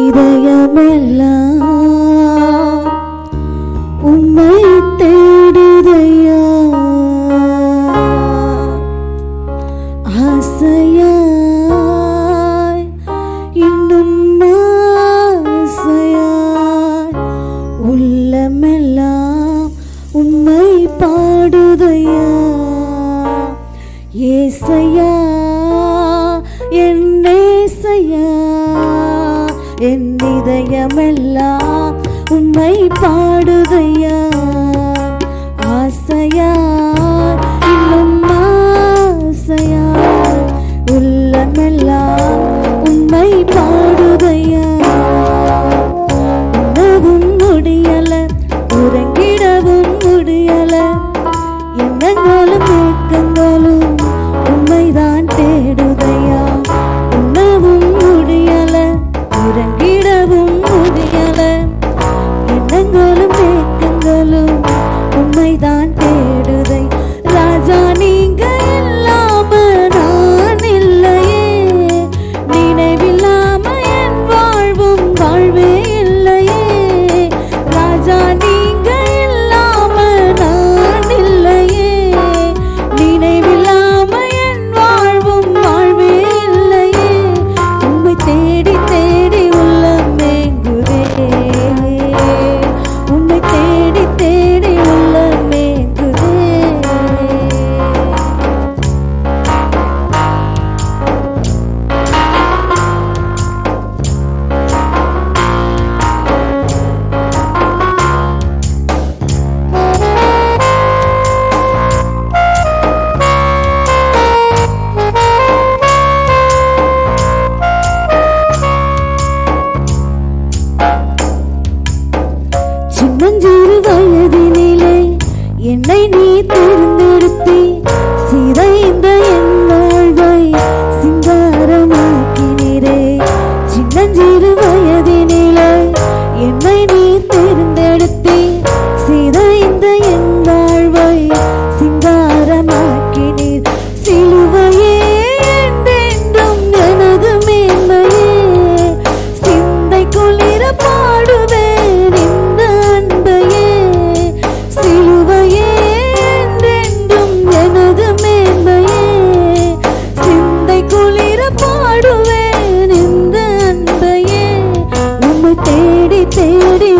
இதயமெல்லாம் உம்மை தேடுதையா. ஆசையா இன்னும் ஆசையா உள்ளமெல்லாம் உம்மை பாடுதையா. ஏசையா என் இதயமெல்லாம் உம்மை பாடுதையா tiri tiri அதை நீ தேடி